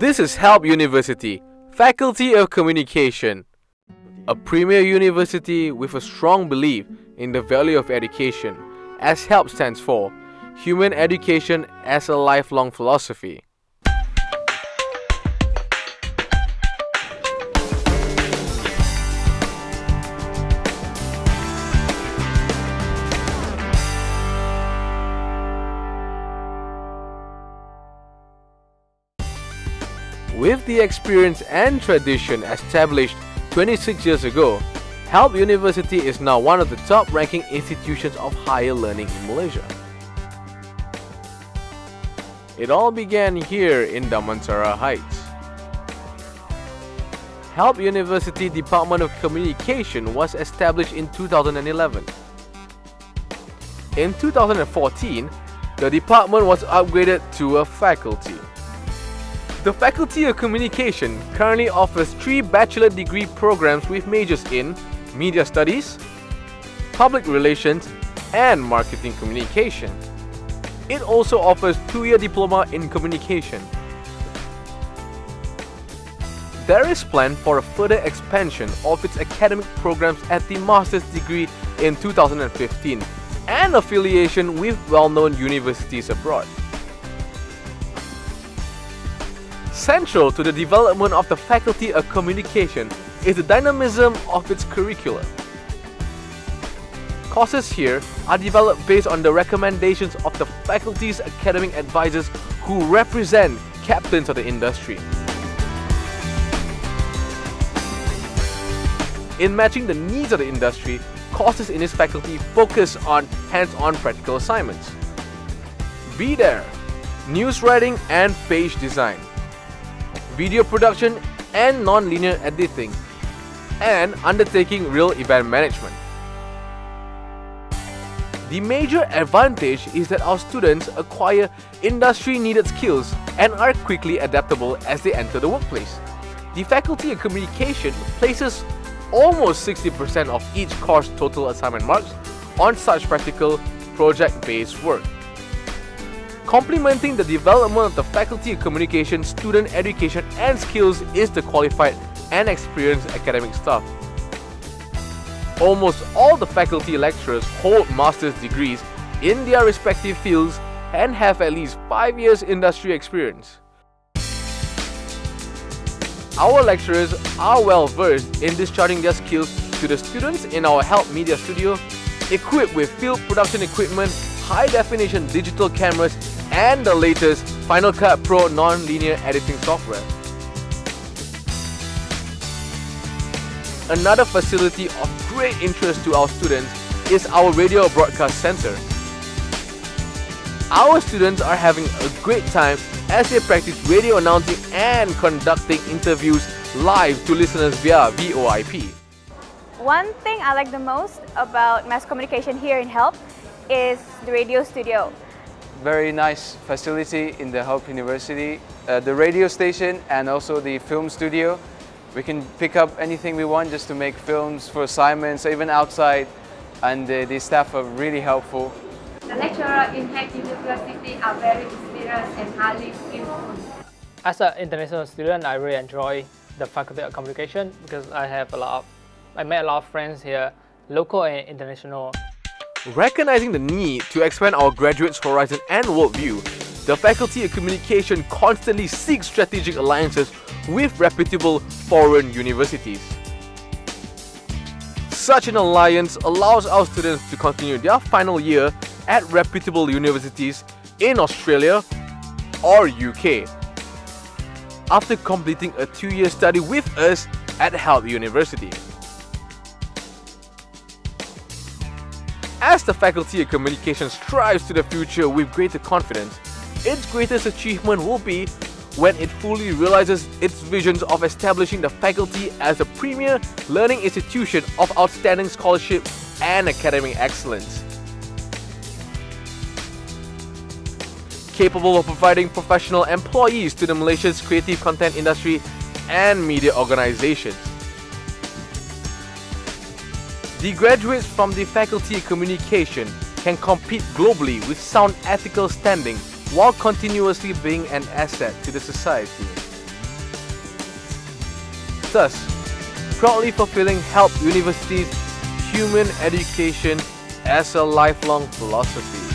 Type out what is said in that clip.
This is HELP University, Faculty of Communication, a premier university with a strong belief in the value of education, as HELP stands for Human Education as a Lifelong Philosophy. With the experience and tradition established 26 years ago, HELP University is now one of the top ranking institutions of higher learning in Malaysia. It all began here in Damansara Heights. HELP University Department of Communication was established in 2011. In 2014, the department was upgraded to a faculty. The Faculty of Communication currently offers three bachelor degree programs with majors in Media Studies, Public Relations, and Marketing Communication. It also offers two-year diploma in communication. There is plan for a further expansion of its academic programs at the master's degree in 2015 and affiliation with well-known universities abroad. Central to the development of the Faculty of Communication is the dynamism of its curriculum. Courses here are developed based on the recommendations of the faculty's academic advisors who represent captains of the industry. In matching the needs of the industry, courses in this faculty focus on hands-on practical assignments. Be there, news writing and page design video production and non-linear editing, and undertaking real event management. The major advantage is that our students acquire industry-needed skills and are quickly adaptable as they enter the workplace. The Faculty of Communication places almost 60% of each course total assignment marks on such practical project-based work. Complementing the development of the Faculty of Communication, student education and skills is the qualified and experienced academic staff. Almost all the faculty lecturers hold master's degrees in their respective fields and have at least 5 years industry experience. Our lecturers are well versed in discharging their skills to the students in our HELP Media Studio, equipped with field production equipment, high definition digital cameras and the latest Final Cut Pro non-linear editing software. Another facility of great interest to our students is our Radio Broadcast Center. Our students are having a great time as they practice radio announcing and conducting interviews live to listeners via VoIP. One thing I like the most about mass communication here in HELP is the radio studio very nice facility in the HELP University. Uh, the radio station and also the film studio. We can pick up anything we want just to make films for assignments, even outside. And the, the staff are really helpful. The lecturers in HELP University are very experienced and highly skillful. As an international student, I really enjoy the Faculty of Communication because I have a lot of, I met a lot of friends here, local and international. Recognizing the need to expand our graduates' horizon and worldview, the Faculty of Communication constantly seeks strategic alliances with reputable foreign universities. Such an alliance allows our students to continue their final year at reputable universities in Australia or UK after completing a two-year study with us at HELP University. As the Faculty of Communication strives to the future with greater confidence, its greatest achievement will be when it fully realizes its visions of establishing the faculty as a premier learning institution of outstanding scholarship and academic excellence. Capable of providing professional employees to the Malaysia's creative content industry and media organizations. The graduates from the Faculty of Communication can compete globally with sound ethical standing while continuously being an asset to the society. Thus, proudly fulfilling Help University's human education as a lifelong philosophy.